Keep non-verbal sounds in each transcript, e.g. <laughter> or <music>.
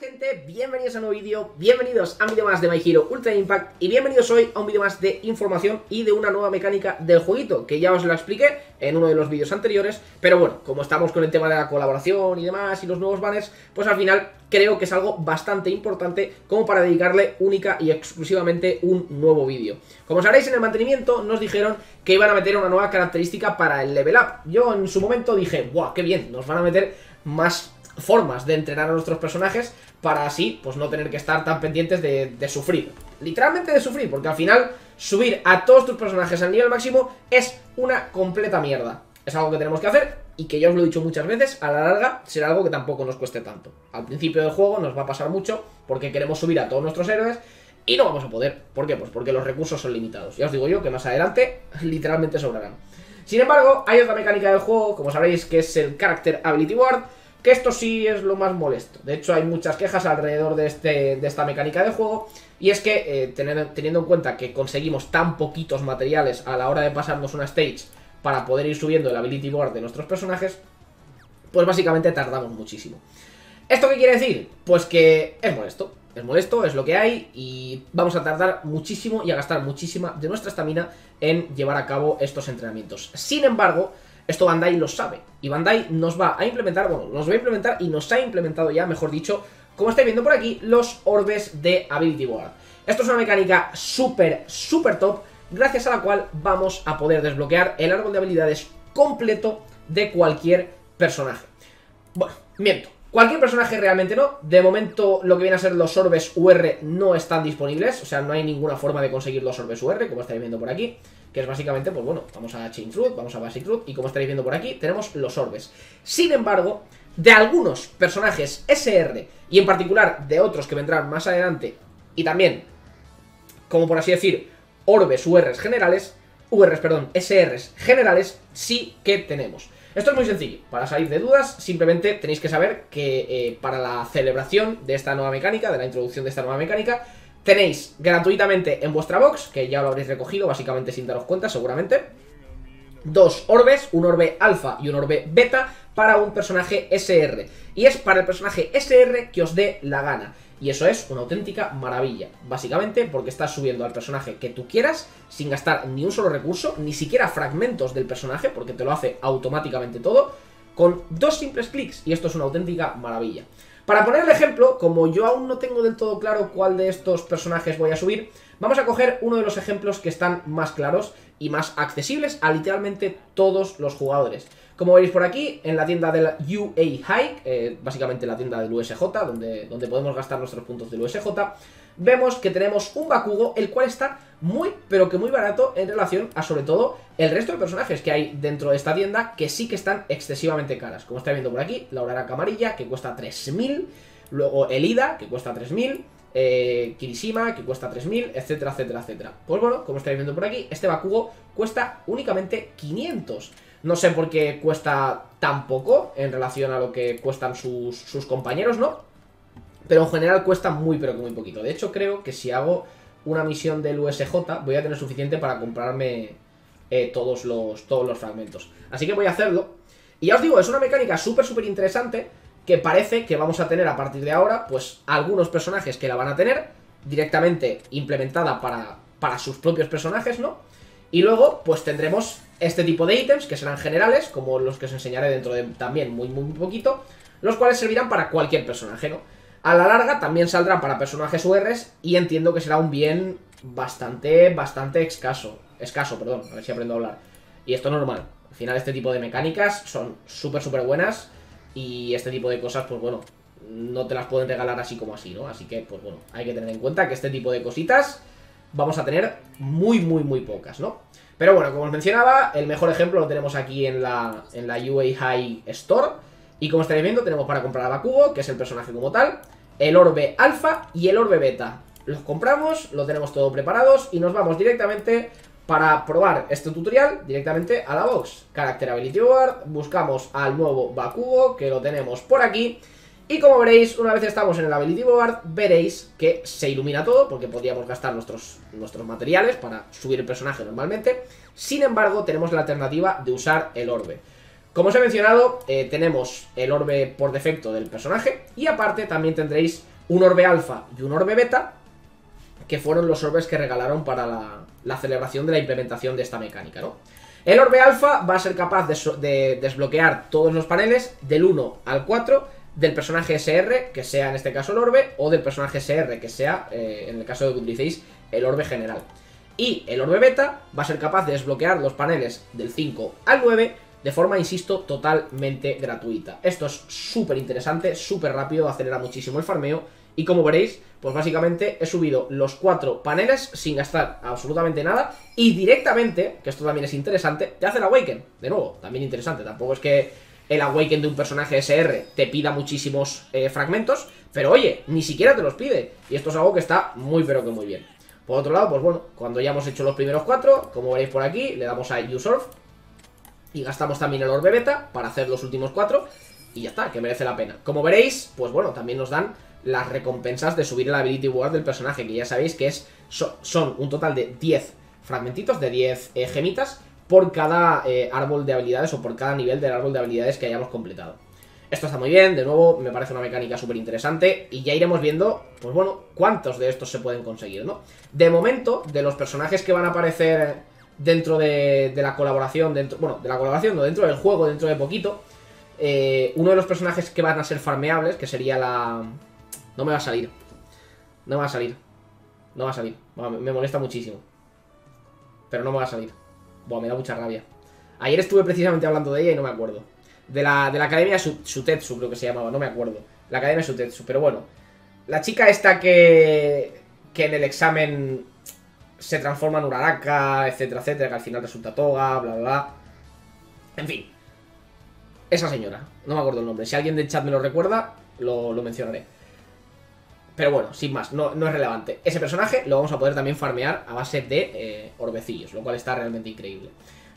buenas gente, bienvenidos a un nuevo vídeo, bienvenidos a un vídeo más de My Hero Ultra Impact. Y bienvenidos hoy a un vídeo más de información y de una nueva mecánica del jueguito que ya os la expliqué en uno de los vídeos anteriores, pero bueno, como estamos con el tema de la colaboración y demás y los nuevos banners, pues al final creo que es algo bastante importante como para dedicarle única y exclusivamente un nuevo vídeo. Como sabréis en el mantenimiento nos dijeron que iban a meter una nueva característica para el level up, yo en su momento dije, ¡buah, qué bien! Nos van a meter más formas de entrenar a nuestros personajes para así, pues no tener que estar tan pendientes de, sufrir. Literalmente de sufrir, porque al final subir a todos tus personajes al nivel máximo es una completa mierda. Es algo que tenemos que hacer y que ya os lo he dicho muchas veces, a la larga será algo que tampoco nos cueste tanto. Al principio del juego nos va a pasar mucho porque queremos subir a todos nuestros héroes y no vamos a poder. ¿Por qué? Pues porque los recursos son limitados. Ya os digo yo que más adelante <laughs> literalmente sobrarán. Sin embargo, hay otra mecánica del juego, como sabréis, que es el Character Ability Ward, que esto sí es lo más molesto. De hecho, hay muchas quejas alrededor de, este, de esta mecánica de juego. Y es que, eh, teniendo en cuenta que conseguimos tan poquitos materiales a la hora de pasarnos una stage para poder ir subiendo el ability board de nuestros personajes, pues básicamente tardamos muchísimo. ¿Esto qué quiere decir? Pues que es molesto. Es molesto, es lo que hay y vamos a tardar muchísimo y a gastar muchísima de nuestra estamina en llevar a cabo estos entrenamientos. Sin embargo, esto Bandai lo sabe. Y Bandai nos va a implementar, bueno, nos va a implementar y nos ha implementado ya, mejor dicho, como estáis viendo por aquí, los orbes de Ability Board. Esto es una mecánica súper, súper top, gracias a la cual vamos a poder desbloquear el árbol de habilidades completo de cualquier personaje. Bueno, miento. Cualquier personaje realmente no. De momento lo que viene a ser los orbes UR no están disponibles. O sea, no hay ninguna forma de conseguir los orbes UR, como estáis viendo por aquí que es básicamente, pues bueno, vamos a Chain Fruit, vamos a Basic Fruit, y como estaréis viendo por aquí, tenemos los orbes. Sin embargo, de algunos personajes SR, y en particular de otros que vendrán más adelante, y también, como por así decir, orbes URs generales, URs, perdón, SRs generales, sí que tenemos. Esto es muy sencillo, para salir de dudas, simplemente tenéis que saber que eh, para la celebración de esta nueva mecánica, de la introducción de esta nueva mecánica, Tenéis gratuitamente en vuestra box, que ya lo habréis recogido básicamente sin daros cuenta seguramente, dos orbes, un orbe alfa y un orbe beta para un personaje SR. Y es para el personaje SR que os dé la gana. Y eso es una auténtica maravilla, básicamente porque estás subiendo al personaje que tú quieras sin gastar ni un solo recurso, ni siquiera fragmentos del personaje, porque te lo hace automáticamente todo, con dos simples clics. Y esto es una auténtica maravilla. Para poner el ejemplo, como yo aún no tengo del todo claro cuál de estos personajes voy a subir, vamos a coger uno de los ejemplos que están más claros y más accesibles a literalmente todos los jugadores. Como veis por aquí, en la tienda del UA High, eh, básicamente la tienda del USJ, donde, donde podemos gastar nuestros puntos del USJ, vemos que tenemos un Bakugo, el cual está muy, pero que muy barato en relación a, sobre todo, el resto de personajes que hay dentro de esta tienda, que sí que están excesivamente caras. Como estáis viendo por aquí, la Uraraka amarilla, que cuesta 3.000, luego el Ida, que cuesta 3.000, eh, Kirishima, que cuesta 3.000, etcétera, etcétera, etcétera. Pues bueno, como estáis viendo por aquí, este Bakugo cuesta únicamente 500. No sé por qué cuesta tan poco en relación a lo que cuestan sus, sus compañeros, ¿no? Pero en general cuesta muy, pero que muy poquito. De hecho, creo que si hago una misión del USJ, voy a tener suficiente para comprarme eh, todos, los, todos los fragmentos. Así que voy a hacerlo. Y ya os digo, es una mecánica súper, súper interesante que parece que vamos a tener a partir de ahora, pues, algunos personajes que la van a tener directamente implementada para, para sus propios personajes, ¿no? Y luego, pues tendremos este tipo de ítems que serán generales, como los que os enseñaré dentro de también muy, muy, poquito, los cuales servirán para cualquier personaje, ¿no? A la larga también saldrán para personajes URs y entiendo que será un bien bastante, bastante escaso. Escaso, perdón, a ver si aprendo a hablar. Y esto es normal. Al final este tipo de mecánicas son súper, súper buenas y este tipo de cosas, pues bueno, no te las pueden regalar así como así, ¿no? Así que, pues bueno, hay que tener en cuenta que este tipo de cositas vamos a tener muy, muy, muy pocas, ¿no? Pero bueno, como os mencionaba, el mejor ejemplo lo tenemos aquí en la, en la UA High Store. Y como estaréis viendo, tenemos para comprar a Bakugo, que es el personaje como tal, el orbe alfa y el orbe beta. Los compramos, lo tenemos todo preparados y nos vamos directamente para probar este tutorial directamente a la box. Character Ability Board, buscamos al nuevo Bakugo, que lo tenemos por aquí. Y como veréis, una vez estamos en el Ability Board, veréis que se ilumina todo, porque podríamos gastar nuestros, nuestros materiales para subir el personaje normalmente. Sin embargo, tenemos la alternativa de usar el orbe. Como os he mencionado, eh, tenemos el orbe por defecto del personaje y aparte también tendréis un orbe alfa y un orbe beta, que fueron los orbes que regalaron para la, celebración de la implementación de esta mecánica, ¿no? El orbe alfa va a ser capaz de, desbloquear todos los paneles del 1 al 4 del personaje SR, que sea en este caso el orbe, o del personaje SR, que sea, eh, en el caso de que utilicéis, el orbe general. Y el orbe beta va a ser capaz de desbloquear los paneles del 5 al 9 de forma, insisto, totalmente gratuita. Esto es súper interesante, súper rápido, acelera muchísimo el farmeo y como veréis, pues básicamente he subido los cuatro paneles sin gastar absolutamente nada y directamente, que esto también es interesante, te hace el Awaken. De nuevo, también interesante, tampoco es que el Awaken de un personaje SR te pida muchísimos eh, fragmentos, pero oye, ni siquiera te los pide. Y esto es algo que está muy pero que muy bien. Por otro lado, pues bueno, cuando ya hemos hecho los primeros cuatro, como veréis por aquí, le damos a Usurf y gastamos también el orbe beta para hacer los últimos cuatro. Y ya está, que merece la pena. Como veréis, pues bueno, también nos dan las recompensas de subir el ability word del personaje. Que ya sabéis que es son un total de 10 fragmentitos, de 10 eh, gemitas por cada eh, árbol de habilidades o por cada nivel del árbol de habilidades que hayamos completado. Esto está muy bien, de nuevo, me parece una mecánica súper interesante y ya iremos viendo, pues bueno, cuántos de estos se pueden conseguir, ¿no? De momento, de los personajes que van a aparecer dentro de, la colaboración, dentro, bueno, de la colaboración, no, dentro del juego, dentro de poquito. Eh, uno de los personajes que van a ser farmeables, que sería la... No me va a salir. No me va a salir. No va a salir. Me molesta muchísimo. Pero no me va a salir. Buah, me da mucha rabia. Ayer estuve precisamente hablando de ella y no me acuerdo. De la, de la Academia Sutetsu, creo que se llamaba, no me acuerdo. La Academia Sutetsu, pero bueno. La chica esta que... Que en el examen se transforma en Uraraka, etcétera, etcétera, que al final resulta Toga, bla, bla, bla. En fin. Esa señora, no me acuerdo el nombre. Si alguien del chat me lo recuerda, lo, mencionaré. Pero bueno, sin más, no, no, es relevante. Ese personaje lo vamos a poder también farmear a base de eh, orbecillos, lo cual está realmente increíble.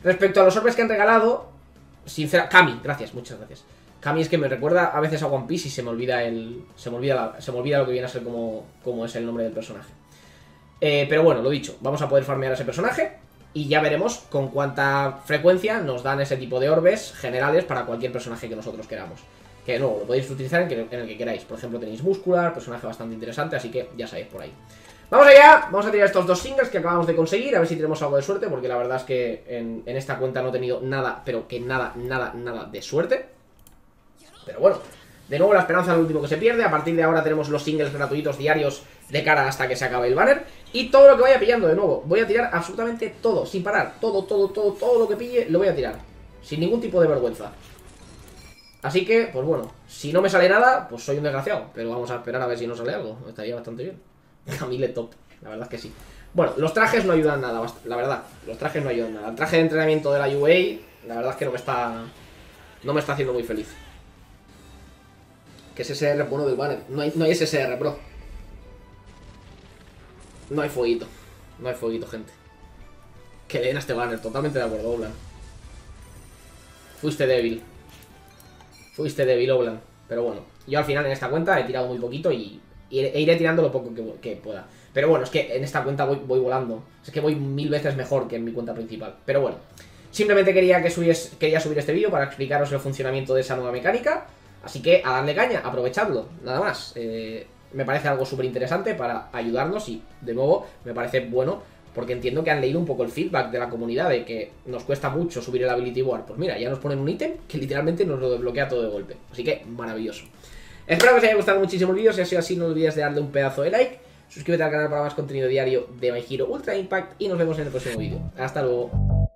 Respecto a los orbes que han regalado, sincera... Kami, gracias, muchas gracias. Kami es que me recuerda a veces a One Piece y se me olvida el... Se me olvida, se me olvida lo que viene a ser como, como es el nombre del personaje. Eh, pero bueno, lo dicho, vamos a poder farmear a ese personaje y ya veremos con cuánta frecuencia nos dan ese tipo de orbes generales para cualquier personaje que nosotros queramos. Que no, lo podéis utilizar en, el que queráis. Por ejemplo, tenéis Muscular, personaje bastante interesante, así que ya sabéis por ahí. Vamos allá, vamos a tirar estos dos singles que acabamos de conseguir, a ver si tenemos algo de suerte, porque la verdad es que en, en esta cuenta no he tenido nada, pero que nada, nada, nada de suerte. Pero bueno, de nuevo la esperanza es lo último que se pierde, a partir de ahora tenemos los singles gratuitos diarios de cara hasta que se acabe el banner. Y todo lo que vaya pillando de nuevo. Voy a tirar absolutamente todo, sin parar. Todo, todo, todo, todo lo que pille lo voy a tirar. Sin ningún tipo de vergüenza. Así que, pues bueno, si no me sale nada, pues soy un desgraciado. Pero vamos a esperar a ver si nos sale algo. Estaría bastante bien. <laughs> Camille top, la verdad es que sí. Bueno, los trajes no ayudan nada, la verdad. Los trajes no ayudan nada. El traje de entrenamiento de la UA, la verdad es que no me está... No me está haciendo muy feliz. Que es bueno del banner. No hay, no hay SSR, bro. No hay fueguito. No hay fueguito, gente. Que leen a este banner. Totalmente de acuerdo, Oblan. Fuiste débil. Fuiste débil, Oblan. Pero bueno, yo al final en esta cuenta he tirado muy poquito y, e iré tirando lo poco que, pueda. Pero bueno, es que en esta cuenta voy, volando. Es que voy mil veces mejor que en mi cuenta principal. Pero bueno, simplemente quería, que subies, quería subir este vídeo para explicaros el funcionamiento de esa nueva mecánica. Así que a darle caña, aprovechadlo, nada más. Eh, me parece algo súper interesante para ayudarnos y, de nuevo, me parece bueno porque entiendo que han leído un poco el feedback de la comunidad de que nos cuesta mucho subir el Ability Board. Pues mira, ya nos ponen un ítem que literalmente nos lo desbloquea todo de golpe. Así que, maravilloso. Espero que os haya gustado muchísimo el vídeo. Si ha sido así, no olvides de darle un pedazo de like. Suscríbete al canal para más contenido diario de My Hero Ultra Impact y nos vemos en el próximo vídeo. Hasta luego.